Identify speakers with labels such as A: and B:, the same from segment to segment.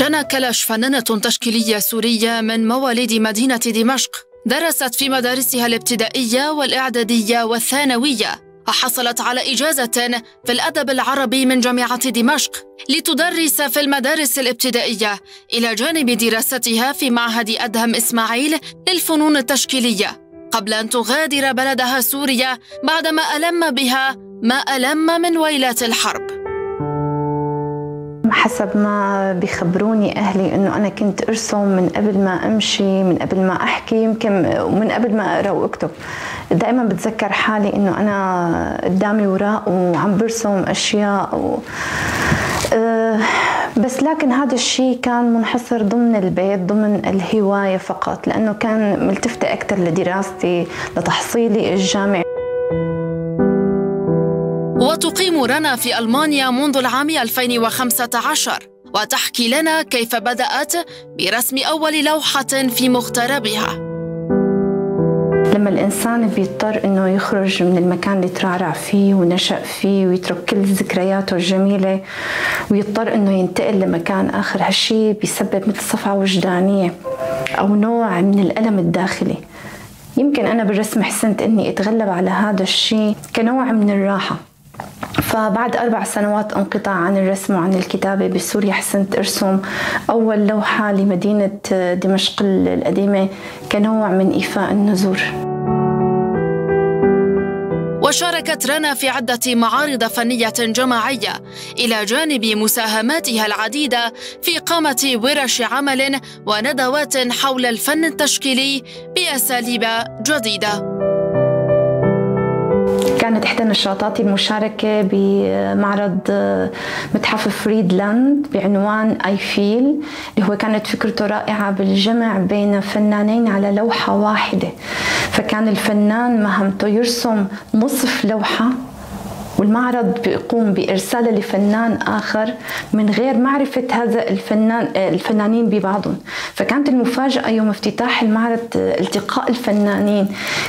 A: رنا كلاش فنانة تشكيلية سورية من مواليد مدينة دمشق درست في مدارسها الابتدائية والإعدادية والثانوية. وحصلت على إجازة في الأدب العربي من جامعة دمشق لتدرس في المدارس الابتدائية إلى جانب دراستها في معهد أدهم إسماعيل للفنون التشكيلية. قبل أن تغادر بلدها سوريا بعدما ألم بها ما ألم من ويلات الحرب.
B: حسب ما بيخبروني أهلي إنه أنا كنت أرسم من قبل ما أمشي من قبل ما أحكي يمكن ومن قبل ما أقرأ وأكتب. دائما بتذكر حالي إنه أنا قدامي وراء وعم برسم أشياء و... أه بس لكن هذا الشيء كان منحصر ضمن البيت ضمن الهواية فقط لأنه كان ملتفتة أكثر لدراستي لتحصيلي الجامعي.
A: وتقيم رنا في ألمانيا منذ العام 2015 وتحكي لنا كيف بدأت برسم أول لوحة في مغتربها
B: لما الإنسان بيضطر إنه يخرج من المكان اللي ترعرع فيه ونشأ فيه ويترك كل ذكرياته الجميلة ويضطر إنه ينتقل لمكان آخر هالشي بيسبب مثل صفعة وجدانية أو نوع من الألم الداخلي. يمكن أنا بالرسم حسنت إني أتغلب على هذا الشيء كنوع من الراحة. فبعد أربع سنوات انقطاع عن الرسم وعن الكتابة بسوريا حسنت أرسم أول لوحة لمدينة دمشق القديمة. كنوع من إيفاء النذور
A: وشاركت رنا في عدة معارض فنية جماعية إلى جانب مساهماتها العديدة في قامة ورش عمل وندوات حول الفن التشكيلي بأساليب جديدة.
B: كانت إحدى نشاطاتي المشاركة بمعرض متحف فريدلاند بعنوان I feel اللي هو كانت فكرته رائعة بالجمع بين فنانين على لوحة واحدة. فكان الفنان مهمته يرسم نصف لوحة والمعرض بيقوم بإرساله لفنان آخر من غير معرفة هذا الفنان الفنانين ببعضهم. فكانت المفاجأة يوم افتتاح المعرض التقاء الفنانين.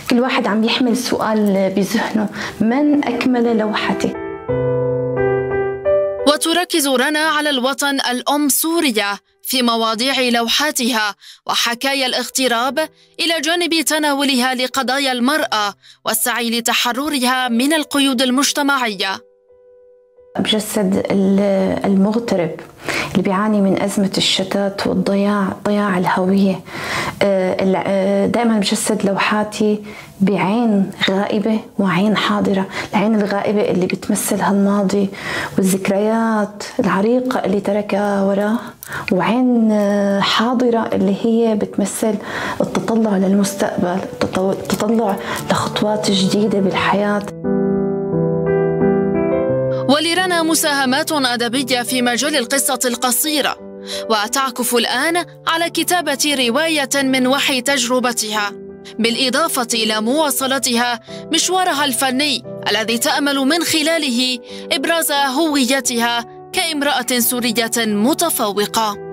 B: كل واحد عم يحمل سؤال بذهنه. من أكمل لوحتي
A: وتركز رنا على الوطن الأم سوريا. في مواضيع لوحاتها وحكايا الاغتراب إلى جانب تناولها لقضايا المرأة والسعي لتحررها من القيود المجتمعية.
B: بجسد المغترب اللي بيعاني من أزمة الشتات والضياع ضياع الهوية. دائما بجسد لوحاتي بعين غائبة وعين حاضرة. العين الغائبة اللي بتمثل هالماضي والذكريات العريقة اللي تركها وراه وعين حاضرة اللي هي بتمثل التطلع للمستقبل التطلع لخطوات جديدة بالحياة.
A: ولرنا مساهمات أدبية في مجال القصة القصيرة. وتعكف الآن على كتابة رواية من وحي تجربتها. بالإضافة إلى مواصلتها مشوارها الفني الذي تأمل من خلاله إبراز هويتها كامرأة سورية متفوقة.